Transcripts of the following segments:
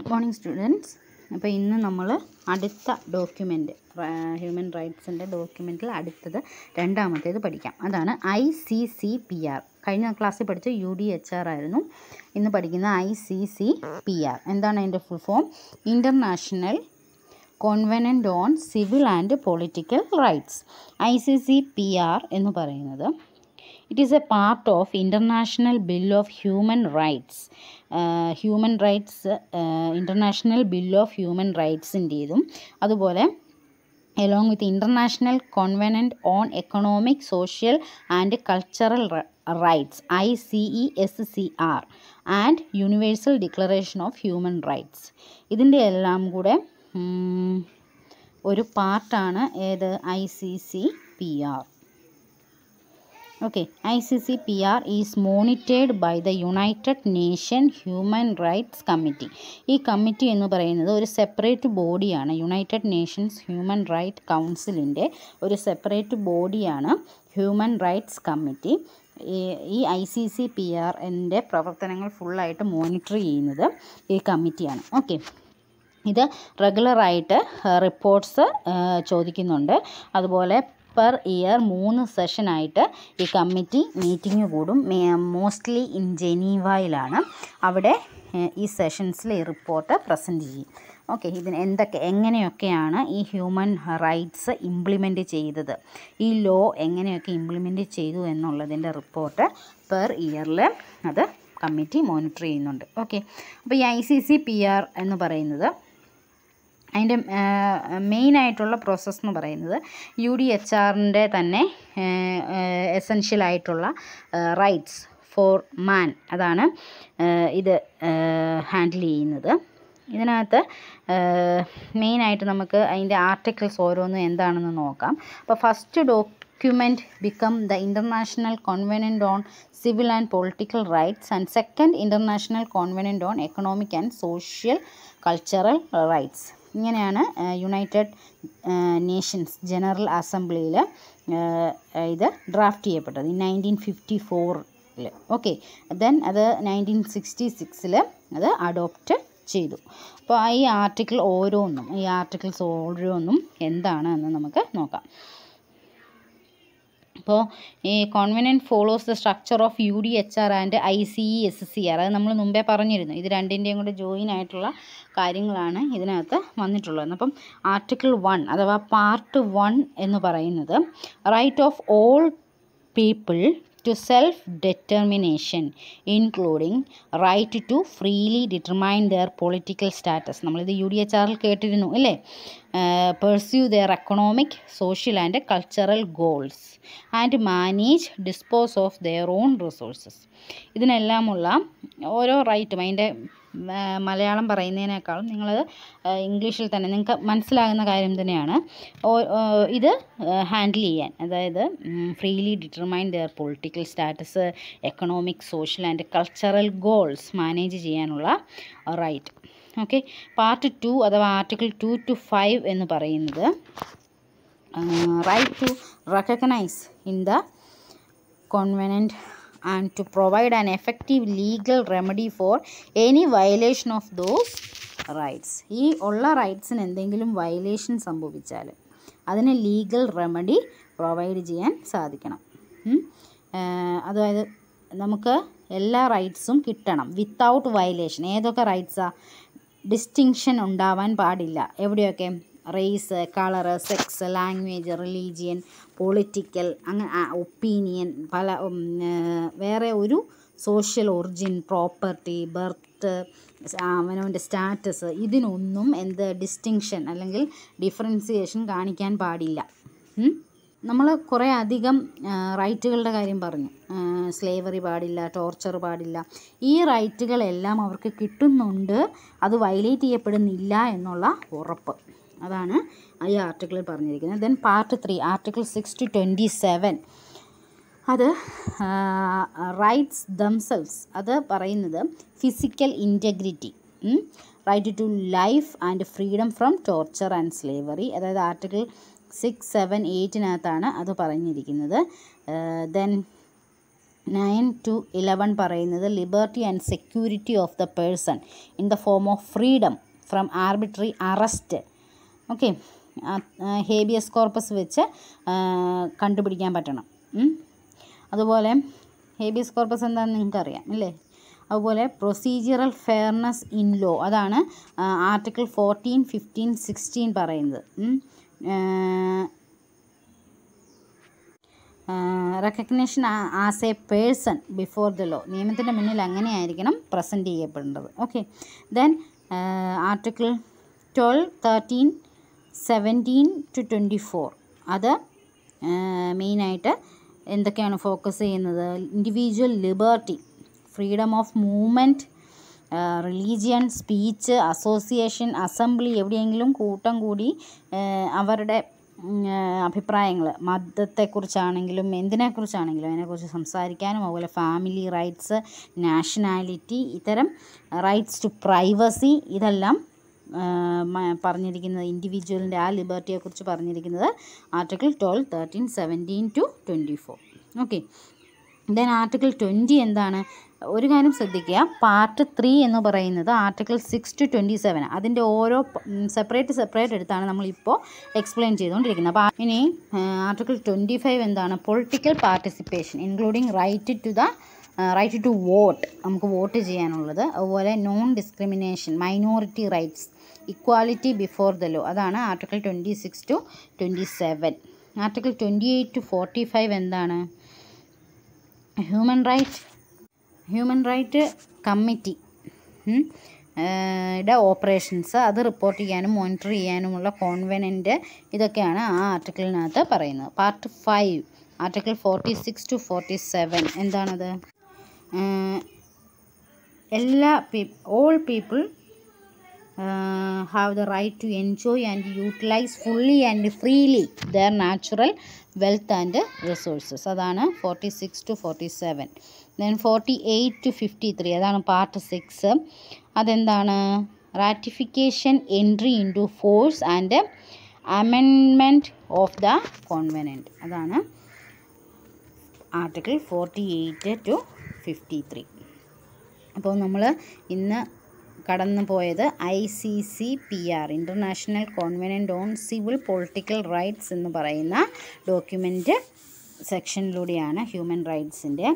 Good morning students അപ്പോൾ ഇന്ന് നമ്മൾ അടുത്ത ഡോക്യുമെന്റ് ഹ്യൂമൻ റൈറ്റ്സിന്റെ ഡോക്യുമെന്റിൽ അടുത്തത് രണ്ടാമത്തേത് പഠിക്കാം. അതാണ് I C C P R കഴിഞ്ഞ ക്ലാസ്സിൽ പഠിച്ച യു ഡി എച്ച് ആർ ആയിരുന്നു. ഇന്ന് പഠിക്കുന്ന I C C P R എന്താണ് അതിന്റെ full form international covenant on civil and political rights I C C P R എന്ന് പറയുന്നത് it is a part of international bill of human rights human rights international bill of human റൈറ്റ്സിന്റേതും അതുപോലെ along with international covenant on economic social and cultural rights ICESCR and universal declaration of human rights ഇതിന്റെ എല്ലാം കൂടെ ഒരു പാർട്ടാണ് ഏത് I C C P R okay I C C P R is monitored by the united nation human rights committee ഈ committee എന്ന് പറയുന്നത് ഒരു സെപ്പറേറ്റ് ബോഡിയാണ് യുണൈറ്റഡ് നേഷൻസ് ഹ്യൂമൻ റൈറ്റ് കൗൺസിലിന്റെ ഒരു സെപ്പറേറ്റ് ബോഡിയാണ് ഹ്യൂമൻ റൈറ്റ്സ് കമ്മിറ്റി ഈ I C C P R എന്റെ പ്രവർത്തനങ്ങൾ ഫുള്ളായിട്ട് മോണിറ്റർ ചെയ്യുന്നത് ഈ കമ്മിറ്റിയാണ് ഓക്കെ ഇത് റെഗുലറായിട്ട് റിപ്പോർട്ട്സ് ചോദിക്കുന്നുണ്ട്. അതുപോലെ പെർ ഇയർ മൂന്ന് സെഷനായിട്ട് ഈ കമ്മിറ്റി മീറ്റിംഗ് കൂടും. മോസ്റ്റ്ലി ഇൻ ജനീവയിലാണ്. അവിടെ ഈ സെഷൻസിൽ ഈ റിപ്പോർട്ട് പ്രസന്റ് ചെയ്യും. ഓക്കെ ഇതിന് എന്തൊക്കെ എങ്ങനെയൊക്കെയാണ് ഈ ഹ്യൂമൻ റൈറ്റ്സ് ഇംപ്ലിമെന്റ് ചെയ്തത്? ഈ ലോ എങ്ങനെയൊക്കെ ഇംപ്ലിമെന്റ് ചെയ്തു എന്നുള്ളതിന്റെ റിപ്പോർട്ട് പെർ ഇയറിൽ അത് കമ്മിറ്റി മോണിറ്റർ ചെയ്യുന്നുണ്ട്. ഓക്കെ അപ്പോൾ ഈ I C C P R എന്ന് പറയുന്നത് അതിന്റെ മെയിൻ ആയിട്ടുള്ള പ്രോസസ്സ് എന്ന് പറയുന്നത് യു ഡി എച്ച് ആറിന്റെ തന്നെ എസെൻഷ്യൽ ആയിട്ടുള്ള റൈറ്റ്സ് ഫോർ മാൻ അതാണ് ഇത് ഹാൻഡിൽ ചെയ്യുന്നത്. ഇതിനകത്ത് മെയിനായിട്ട് നമുക്ക് അതിന്റെ ആർട്ടിക്കിൾസ് ഓരോന്നും എന്താണെന്ന് നോക്കാം. അപ്പോൾ first document become the international covenant on civil and political rights and second international covenant on economic and social cultural rights ഇങ്ങനെയാണ് യുണൈറ്റഡ് നേഷൻസ് ജനറൽ അസംബ്ലിയിൽ ഇത് ഡ്രാഫ്റ്റ് ചെയ്യപ്പെട്ടത്. ഈ നയന്റീൻ ഫിഫ്റ്റി ഫോറിൽ ഓക്കെ ദെൻ അത് നയന്റീൻ സിക്സ്റ്റി സിക്സിൽ അത് adopt ചെയ്തു. അപ്പോൾ ഈ ആർട്ടിക്കിൾ ഓരോന്നും ഈ ആർട്ടിക്കിൾസ് ഓരോന്നും എന്താണ് എന്ന് നമുക്ക് നോക്കാം. അപ്പോൾ ഈ covenant follows the structure of U D H R and I C E S C R അത് നമ്മൾ മുമ്പേ പറഞ്ഞിരുന്നു. ഇത് രണ്ടിന്റെയും കൂടെ ജോയിൻ ആയിട്ടുള്ള കാര്യങ്ങളാണ് ഇതിനകത്ത് വന്നിട്ടുള്ളത്. അപ്പം ആർട്ടിക്കിൾ വൺ അഥവാ പാർട്ട് വൺ എന്ന് പറയുന്നത് right of all people to self determination including right to freely determine their political status നമ്മളിത് യു ഡി എച്ച് ആറിൽ കേട്ടിരുന്നു അല്ലേ? Pursue their economic social and cultural goals and manage dispose of their own resources ഇതിനെല്ലാമുള്ള ഓരോ റൈറ്റും അതിന്റെ മലയാളം പറയുന്നതിനേക്കാളും നിങ്ങൾ ഇംഗ്ലീഷിൽ തന്നെ നിങ്ങൾക്ക് മനസ്സിലാകുന്ന കാര്യം തന്നെയാണ്. ഇത് ഹാൻഡിൽ ചെയ്യാൻ. അതായത് freely determine their political status economic social and cultural goals manage ചെയ്യാനുള്ള റൈറ്റ് ഓക്കെ പാർട്ട് ടു അഥവാ ആർട്ടിക്കിൾ ടു ടു ഫൈവ് എന്ന് പറയുന്നത് right to recognise in the covenant and to provide an effective legal remedy for any violation of those rights. ഈ ഉള്ള റൈറ്റ്സിന് എന്തെങ്കിലും violation സംഭവിച്ചാൽ അതിന് legal remedy provide ചെയ്യാൻ സാധിക്കണം. അതായത് നമുക്ക് എല്ലാ റൈറ്റ്സും കിട്ടണം. വിത്തൗട്ട് വയലേഷൻ ഏതൊക്കെ റൈറ്റ്സാണ് ഡിസ്റ്റിങ്ഷൻ ഉണ്ടാവാൻ പാടില്ല. എവിടെയൊക്കെ? Race colour sex language religion political അങ്ങനെ ഒപ്പീനിയൻ പല വേറെ ഒരു സോഷ്യൽ ഒറിജിൻ പ്രോപ്പർട്ടി ബർത്ത് അവനവന്റെ സ്റ്റാറ്റസ് ഇതിനൊന്നും എന്ത് ഡിസ്റ്റിങ്ഷൻ അല്ലെങ്കിൽ ഡിഫറൻസിയേഷൻ കാണിക്കാൻ പാടില്ല. നമ്മൾ കുറേ അധികം റൈറ്റുകളുടെ കാര്യം പറഞ്ഞു. സ്ലേവറി പാടില്ല ടോർച്ചർ പാടില്ല. ഈ റൈറ്റുകളെല്ലാം അവർക്ക് കിട്ടുന്നുണ്ട്. അത് വയലേറ്റ് ചെയ്യപ്പെടുന്നില്ല എന്നുള്ള ഉറപ്പ്. അതാണ് ഈ ആർട്ടിക്കിളിൽ പറഞ്ഞിരിക്കുന്നത്. Then part three article six to twenty seven അത് റൈറ്റ്സ് ദംസെൽസ് അത് പറയുന്നത് physical integrity right to life and freedom from torture and slavery അതായത് ആർട്ടിക്കിൾ സിക്സ് സെവൻ എയ്റ്റിനകത്താണ് അത് പറഞ്ഞിരിക്കുന്നത്. ദെൻ നയൻ ടു ഇലവൻ പറയുന്നത് liberty and security of the person in the form of freedom from arbitrary arrest okay. Habeas corpus വെച്ച് കണ്ടുപിടിക്കാൻ പറ്റണം. അതുപോലെ habeas corpus എന്താണെന്ന് നിങ്ങൾക്കറിയാം അല്ലേ അതുപോലെ പ്രൊസീജിയറൽ ഫെയർനെസ് ഇൻ ലോ അതാണ് ആർട്ടിക്കിൾ ഫോർട്ടീൻ ഫിഫ്റ്റീൻ സിക്സ്റ്റീൻ പറയുന്നത്. Recognition as a person before the law നിയമത്തിന്റെ മുന്നിൽ അങ്ങനെയായിരിക്കണം present ചെയ്യപ്പെടേണ്ടത്. Okay. Then article twelve thirteen seventeen to twenty four അത് മെയിനായിട്ട് എന്തൊക്കെയാണ് ഫോക്കസ് ചെയ്യുന്നത്? Individual liberty freedom of movement religion speech association assembly എവിടെയെങ്കിലും കൂട്ടം കൂടി അവരുടെ അഭിപ്രായങ്ങൾ മതത്തെക്കുറിച്ചാണെങ്കിലും എന്തിനെക്കുറിച്ചാണെങ്കിലും അതിനെക്കുറിച്ച് സംസാരിക്കാനും അതുപോലെ ഫാമിലി റൈറ്റ്സ് നാഷണാലിറ്റി ഇത്തരം റൈറ്റ്സ് ടു പ്രൈവസി ഇതെല്ലാം പറഞ്ഞിരിക്കുന്നത് ഇൻഡിവിജ്വലിന്റെ ആ ലിബർട്ടിയെക്കുറിച്ച് പറഞ്ഞിരിക്കുന്നത് article twelve thirteen seventeen to twenty four okay then article twenty എന്താണ്? ഒരു കാര്യം ശ്രദ്ധിക്കുക. പാർട്ട് ത്രീ എന്ന് പറയുന്നത് article six to twenty seven അതിന്റെ ഓരോ സെപ്പറേറ്റ് സെപ്പറേറ്റ് എടുത്താണ് നമ്മളിപ്പോൾ എക്സ്പ്ലെയിൻ ചെയ്തുകൊണ്ടിരിക്കുന്നത്. അപ്പോൾ ഇനി ആർട്ടിക്കിൾ ട്വന്റി ഫൈവ് എന്താണ്? Political participation including right to the right to vote നമുക്ക് വോട്ട് ചെയ്യാനുള്ളത്. അതുപോലെ non discrimination minority rights equality before the law അതാണ് article twenty six to twenty seven article twenty eight to forty five എന്താണ് human right human right committee യുടെ operations അത് report ചെയ്യാനും monitor ചെയ്യാനുമുള്ള covenant ഇതൊക്കെയാണ് ആ ആർട്ടിക്കിളിനകത്ത് പറയുന്നത്. Part five article forty six to forty seven എന്താണത് എല്ലാ P all people have the right to enjoy and utilise fully and freely their natural wealth and resources അതാണ് forty six to forty seven then forty eight to fifty three അതാണ് part six അതെന്താണ്? Ratification entry into force and അമെൻമെന്റ് of the covenant അതാണ് article forty eight to fifty three അപ്പോൾ നമ്മൾ ഇന്ന് കടന്നു പോയത് I C C P R international covenant on civil political rights എന്ന് പറയുന്ന ഡോക്യുമെന്റ് സെക്ഷനിലൂടെയാണ് ഹ്യൂമൻ റൈറ്റ്സിന്റെ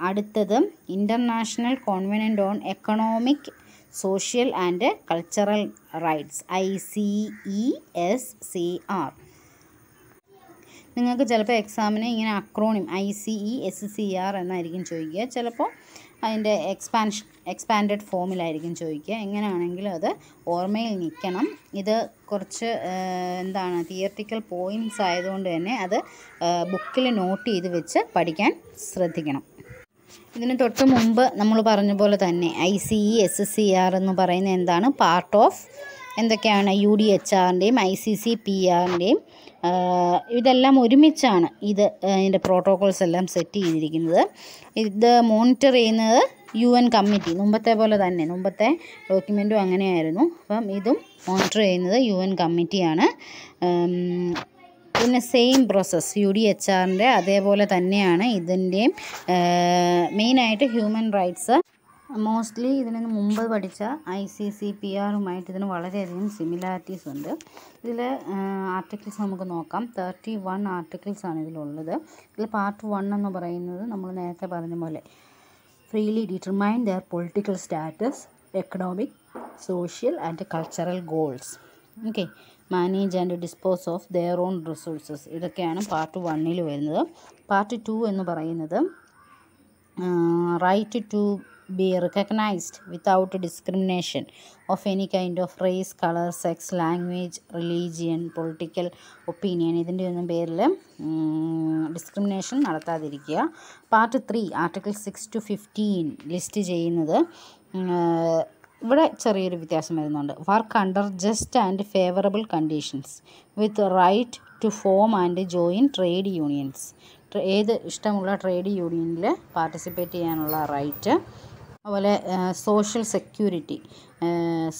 അടുത്തത് international covenant on economic social and cultural rights I C E S C R. നിങ്ങൾക്ക് ചിലപ്പോൾ എക്സാമിന് ഇങ്ങനെ acronym I C E S C R എന്നായിരിക്കും ചോദിക്കുക. ചിലപ്പോൾ അതിന്റെ എക്സ്പാൻഷൻ എക്സ്പാൻഡഡ് ഫോമിലായിരിക്കും ചോദിക്കുക. എങ്ങനെയാണെങ്കിലും അത് ഓർമ്മയിൽ നിൽക്കണം. ഇത് കുറച്ച് എന്താണ് തിയറിറ്റിക്കൽ പോയിന്റ്സ് ആയതുകൊണ്ട് തന്നെ അത് ബുക്കിൽ നോട്ട് ചെയ്ത് വെച്ച് പഠിക്കാൻ ശ്രദ്ധിക്കണം. ഇതിന് തൊട്ട് മുമ്പ് നമ്മൾ പറഞ്ഞ പോലെ തന്നെ I C E S C R എന്ന് പറയുന്ന എന്താണ്? പാർട്ട് ഓഫ് എന്തൊക്കെയാണ്? യു ഡി എച്ച് ആറിന്റെയും ഐ സി സി പി ആറിന്റെയും ഇതെല്ലാം ഒരുമിച്ചാണ് ഇത് ഇതിന്റെ പ്രോട്ടോകോൾസ് എല്ലാം സെറ്റ് ചെയ്തിരിക്കുന്നത്. ഇത് മോണിറ്റർ ചെയ്യുന്നത് യു എൻ കമ്മിറ്റി മുമ്പത്തെ പോലെ തന്നെ മുമ്പത്തെ ഡോക്യുമെന്റും അങ്ങനെയായിരുന്നു. അപ്പം ഇതും മോണിറ്റർ ചെയ്യുന്നത് യു എൻ കമ്മിറ്റിയാണ് പിന്നെ same process U D H ആറിന്റെ അതേപോലെ തന്നെയാണ് ഇതിന്റെയും മെയിനായിട്ട് ഹ്യൂമൻ റൈറ്റ്സ് മോസ്റ്റ്ലി ഇതിന് മുമ്പ് പഠിച്ച ഐ സി സി പി ആറുമായിട്ട് ഇതിന് വളരെയധികം സിമിലാരിറ്റീസ് ഉണ്ട്. ഇതിൽ ആർട്ടിക്കിൾസ് നമുക്ക് നോക്കാം. തേർട്ടി വൺ ആർട്ടിക്കിൾസ് ആണ് ഇതിലുള്ളത്. ഇതിൽ പാർട്ട് വൺ എന്ന് പറയുന്നത് നമ്മൾ നേരത്തെ പറഞ്ഞ പോലെ freely determine their political status economic social and cultural goals okay manage and dispose of their own resources ഇതൊക്കെയാണ് പാർട്ട് വണ്ണിൽ വരുന്നത്. പാർട്ട് ടു എന്ന് പറയുന്നത് right to be recognised without discrimination of any kind of race colour sex language religion political opinion ഇതിന്റെ ഒന്നും പേരിൽ discrimination നടത്താതിരിക്കുക. Part three article six to fifteen list ചെയ്യുന്നത് ഇവിടെ ചെറിയൊരു വ്യത്യാസം വരുന്നുണ്ട്. Work under just and favourable conditions with right to form and join trade unions ഏത് ഇഷ്ടമുള്ള ട്രേഡ് യൂണിയനിൽ പാർട്ടിസിപ്പേറ്റ് ചെയ്യാനുള്ള റൈറ്റ് അതുപോലെ സോഷ്യൽ സെക്യൂരിറ്റി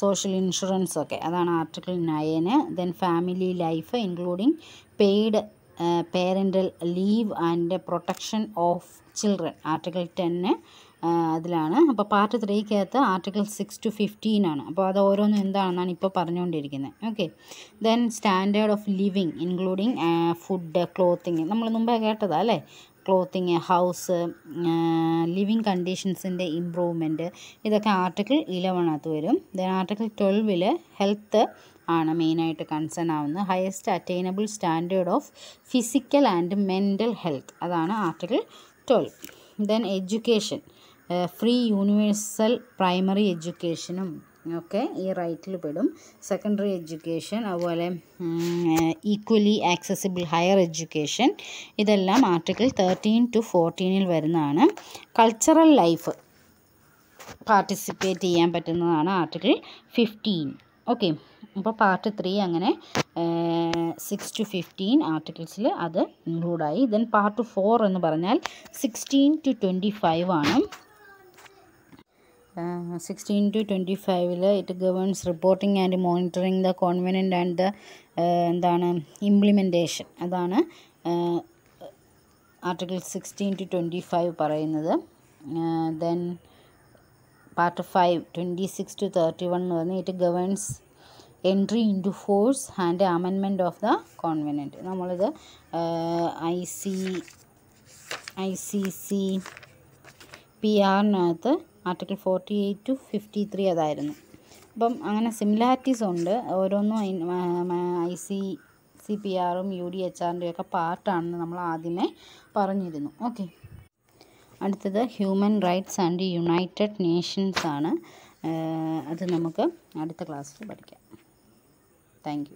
സോഷ്യൽ ഇൻഷുറൻസ് ഒക്കെ. അതാണ് article nine then family life including paid parental leave and protection of children article ten അതിലാണ്. അപ്പോൾ part ത്രീക്കകത്ത് ആർട്ടിക്കിൾ സിക്സ് ടു ഫിഫ്റ്റീൻ ആണ്. അപ്പോൾ അത് ഓരോന്നും എന്താണെന്നാണ് ഇപ്പോൾ പറഞ്ഞുകൊണ്ടിരിക്കുന്നത്. Okay then standard of living including food clothing നമ്മൾ മുമ്പേ കേട്ടതാ അല്ലേ? ക്ലോത്തിങ് ഹൗസ് ലിവിങ് കണ്ടീഷൻസിന്റെ ഇമ്പ്രൂവ്മെന്റ് ഇതൊക്കെ ആർട്ടിക്കിൾ ഇലവനകത്ത് വരും. ദെൻ ആർട്ടിക്കിൾ ട്വൽവിൽ ഹെൽത്ത് ആണ് മെയിനായിട്ട് കൺസേൺ ആവുന്നത്. Highest attainable standard of physical and mental health അതാണ് article twelve then education free universal primary എഡ്യൂക്കേഷനും ഒക്കെ ഈ റൈറ്റിൽ പെടും. സെക്കൻഡറി എഡ്യൂക്കേഷൻ അതുപോലെ ഈക്വലി ആക്സസിബിൾ ഹയർ എഡ്യൂക്കേഷൻ ഇതെല്ലാം ആർട്ടിക്കിൾ തേർട്ടീൻ ടു ഫോർട്ടീനിൽ വരുന്നതാണ്. കൾച്ചറൽ ലൈഫ് പാർട്ടിസിപ്പേറ്റ് ചെയ്യാൻ പറ്റുന്നതാണ് ആർട്ടിക്കിൾ ഫിഫ്റ്റീൻ ഓക്കെ അപ്പോൾ പാർട്ട് ത്രീ അങ്ങനെ സിക്സ് ടു ഫിഫ്റ്റീൻ ആർട്ടിക്കിൾസിൽ അത് ഇൻക്ലൂഡായി ദെൻ പാർട്ട് ഫോർ എന്ന് പറഞ്ഞാൽ സിക്സ്റ്റീൻ ടു ട്വന്റി ഫൈവ് ആണ്. സിക്സ്റ്റീൻ ടു ട്വന്റി ഫൈവിൽ it governs reporting and monitoring the covenant and the എന്താണ് ഇംപ്ലിമെന്റേഷൻ അതാണ് article sixteen to twenty five പറയുന്നത്. Then part five twenty six to thirty one എന്ന് പറഞ്ഞാൽ it governs entry into force and അമെൻമെന്റ് of the covenant നമ്മളിത് I C I C C P ആറിനകത്ത് article forty eight to fifty three അതായിരുന്നു. അപ്പം അങ്ങനെ similarities ഉണ്ട്. ഓരോന്നും I C C P ആറും U D H ആറിന്റെയും ഒക്കെ പാർട്ടാണെന്ന് നമ്മൾ ആദ്യമേ പറഞ്ഞിരുന്നു. ഓക്കെ. അടുത്തത് human rights and united nations ആണ് അത് നമുക്ക് അടുത്ത ക്ലാസ്സിൽ പഠിക്കാം. താങ്ക്